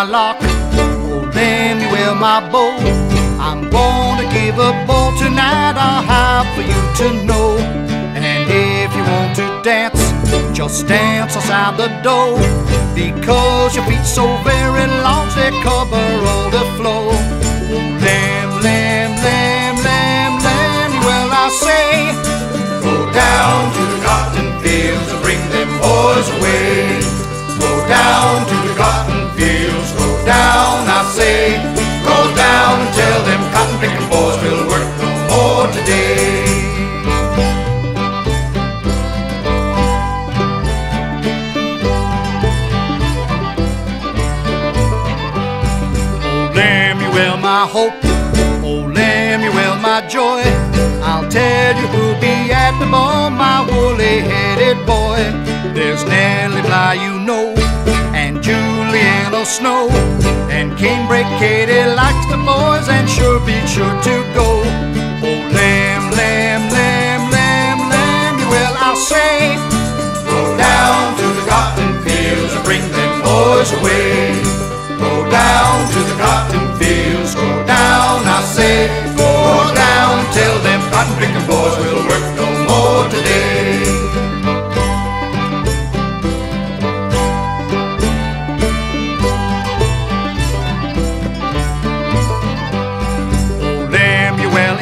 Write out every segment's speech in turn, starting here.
my lock. Oh, Lemuel, my beau. I'm gonna give a ball tonight. I'll have for you to know. And if you want to dance, just dance outside the door. Because your feet so very large, they cover all the floor. Lamb, lamb, lamb, lamb, lamb. Well, I say, Go down to the cotton fields and bring them boys away. Go down to picking boys will work no more today. Oh, Lemuel, my hope. Oh, Lemuel, my joy. I'll tell you who'll be at the ball, my woolly-headed boy. There's Nellie Bly, you know, and Juliana Snow, and Canebrake Katie likes the boys, and sure be sure to go.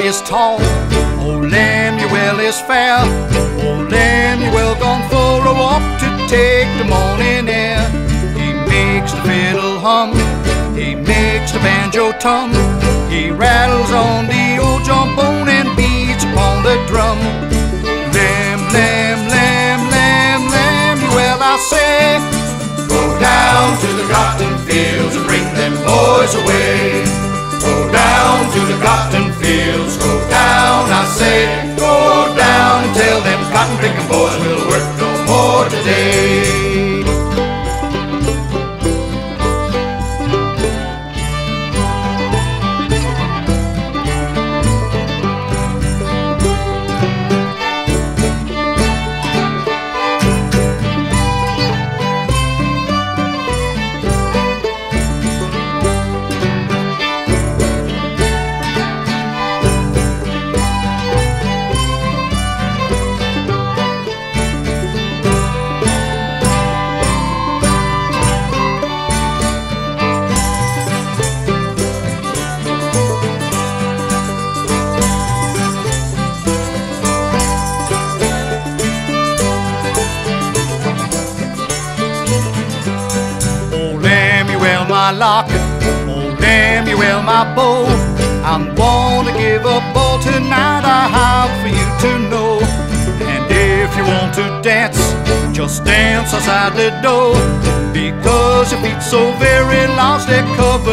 Is tall. Oh, Lemuel is fair. Oh, Lemuel gone for a walk to take the morning air. He makes the fiddle hum. He makes the banjo tum. He rattles on the old jambone my lock. Oh, Lemuel, my beau. I'm gonna give a ball tonight. I have for you to know. And if you want to dance, just dance outside the door. Because your feet so very large, they cover all their flow.